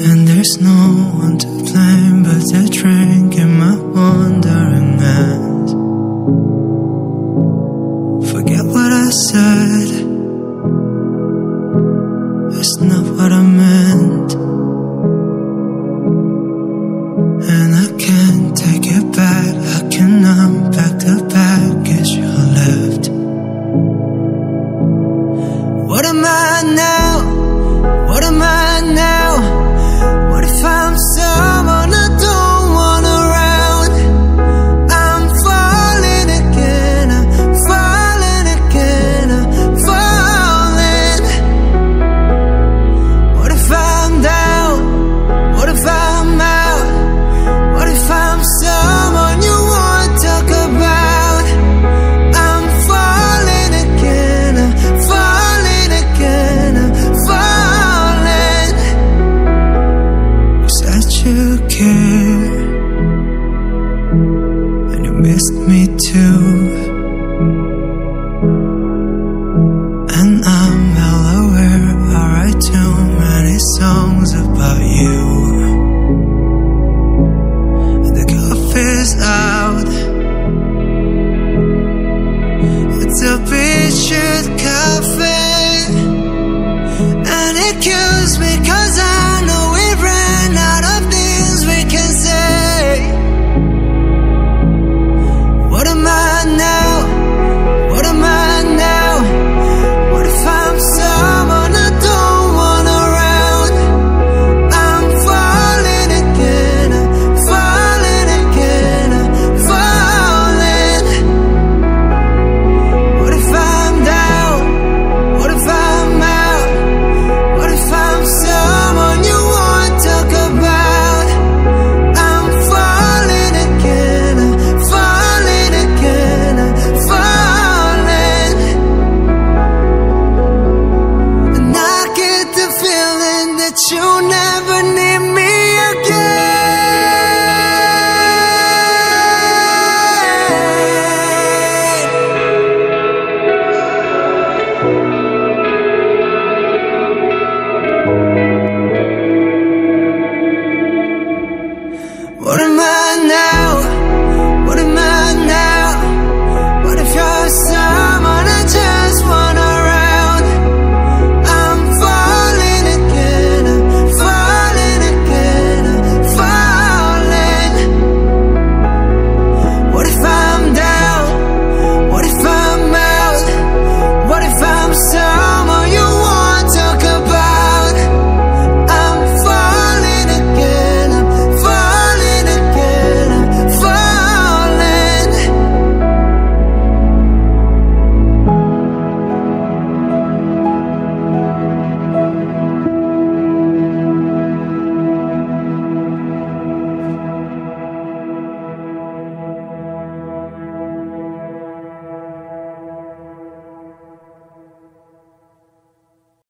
And there's no one to blame but the drink in my wandering eyes. Forget what I said. too. And I'm well aware I write too many songs about you. The coffee's out. It's a picture.